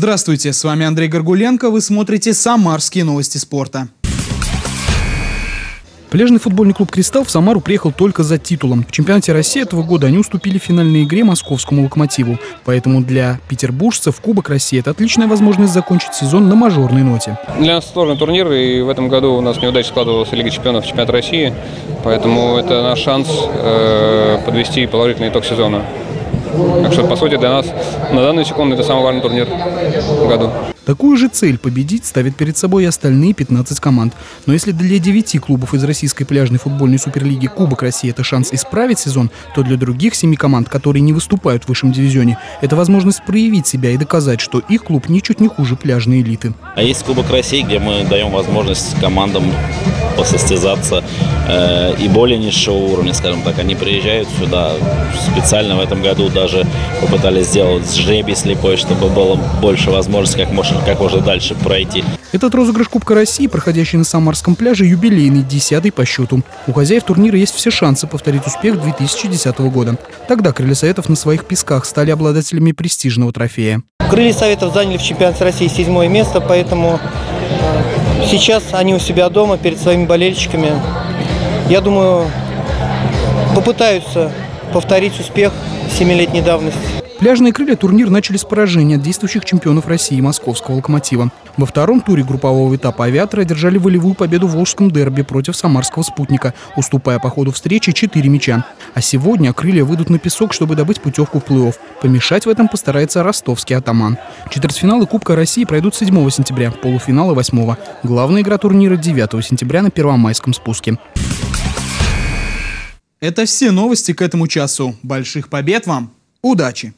Здравствуйте, с вами Андрей Горгуленко, вы смотрите «Самарские новости спорта». Пляжный футбольный клуб «Кристалл» в Самару приехал только за титулом. В чемпионате России этого года они уступили в финальной игре московскому «Локомотиву». Поэтому для петербуржцев Кубок России – это отличная возможность закончить сезон на мажорной ноте. Для нас сложный турнир, и в этом году у нас неудача складывалась Лига чемпионов чемпионат России. Поэтому это наш шанс э, подвести положительный итог сезона. Так что, по сути, для нас на данную секунду это самый важный турнир в году. Такую же цель победить ставят перед собой и остальные 15 команд. Но если для 9 клубов из российской пляжной футбольной суперлиги Кубок России это шанс исправить сезон, то для других 7 команд, которые не выступают в высшем дивизионе, это возможность проявить себя и доказать, что их клуб ничуть не хуже пляжной элиты. А есть Кубок России, где мы даем возможность командам посостязаться э, и более низшего уровня, скажем так. Они приезжают сюда специально в этом году даже попытались сделать жребий слепой, чтобы было больше возможностей, как можно, как можно дальше пройти. Этот розыгрыш Кубка России, проходящий на Самарском пляже, юбилейный, десятый по счету. У хозяев турнира есть все шансы повторить успех 2010 года. Тогда крылья Советов на своих песках стали обладателями престижного трофея. Крылья Советов заняли в чемпионате России седьмое место, поэтому э, сейчас они у себя дома перед своими болельщиками. Я думаю, попытаются повторить успех семилетней давности. Пляжные крылья турнир начали с поражения от действующих чемпионов России московского «Локомотива». Во втором туре группового этапа авиаторы одержали волевую победу в Волжском дерби против самарского «Спутника», уступая по ходу встречи 4 мяча. А сегодня крылья выйдут на песок, чтобы добыть путевку в плей-офф. Помешать в этом постарается ростовский атаман. Четвертьфиналы Кубка России пройдут 7 сентября, полуфиналы 8. Главная игра турнира 9 сентября на Первомайском спуске. Это все новости к этому часу. Больших побед вам! Удачи!